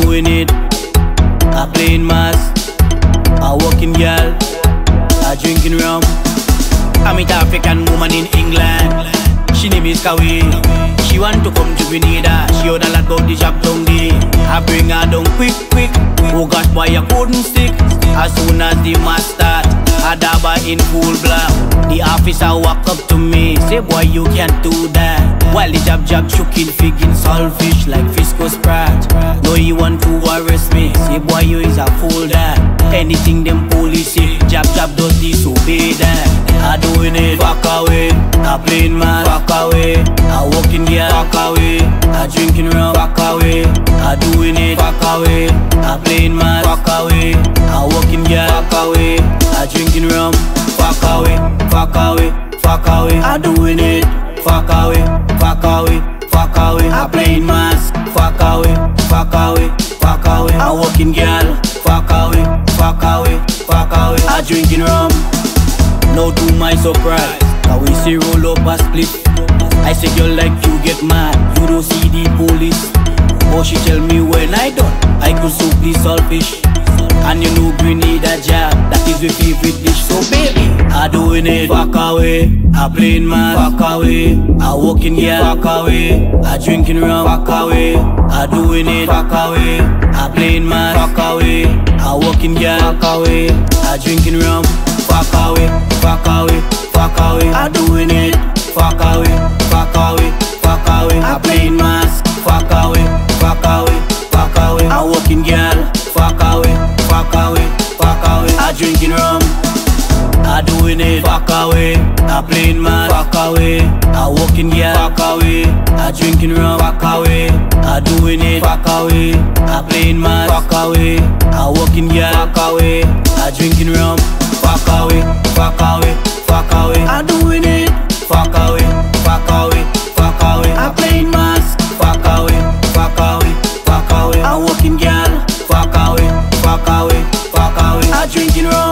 doing it. I playing mass, I walking girl, I drinking rum. I meet African woman in England. She name is Kaway. She want to come to Grenada. She heard a lot about the jab down there. I bring her down quick, quick. Oh gosh, boy, I couldn't stick. As soon as the match start, I dab her in full black. The officer walk up to me, say, boy, you can't do that. While the jab jab choking, figging, solve fish like Fisco Sprat. No, you want to arrest me, say, boy, you is a fool that. Anything them police say, jab jab does disobey that. I doing it, for Kaway. I playing man, for Kaway. I walking there, for Kaway. I drinking rum, for Kaway. I doing it, for Kaway. I playing man, for Kaway. I walking there, for Kaway. I drinking rum, for Kaway, for Kaway, for Kaway. I doing it, for Kaway. I walking girl, for Kaway, for Kaway, for Kaway. I drinking rum. Now to my surprise, now we see roll up a split. I say girl like you get mad, you don't see the police. But she tell me when I done, I could so be selfish. And you know Grenada jab, that is your favorite dish. So baby, I doing it, for Kaway. I playing man, for Kaway. I walking here, for Kaway. I drinking rum, for Kaway. I doing it, for Kaway. I playing man, for Kaway. I walking here, for Kaway. I drinking rum, for Kaway, for Kaway, for Kaway. I doing it, for Kaway, for Kaway, for Kaway. I playing mask, for Kaway, for Kaway, for Kaway. I walking girl, for Kaway, for Kaway, for Kaway. I drinking rum doing it For Kaway A playing man For Kaway A walking girl For Kaway A drinking rum For Kaway A doing it For Kaway A playing man For Kaway A walking girl For Kaway A drinking rum For Kaway For Kaway For Kaway A doing it For Kaway For Kaway For Kaway A plain man For Kaway For Kaway For Kaway A walking girl For Kaway For Kaway For Kaway A drinking rum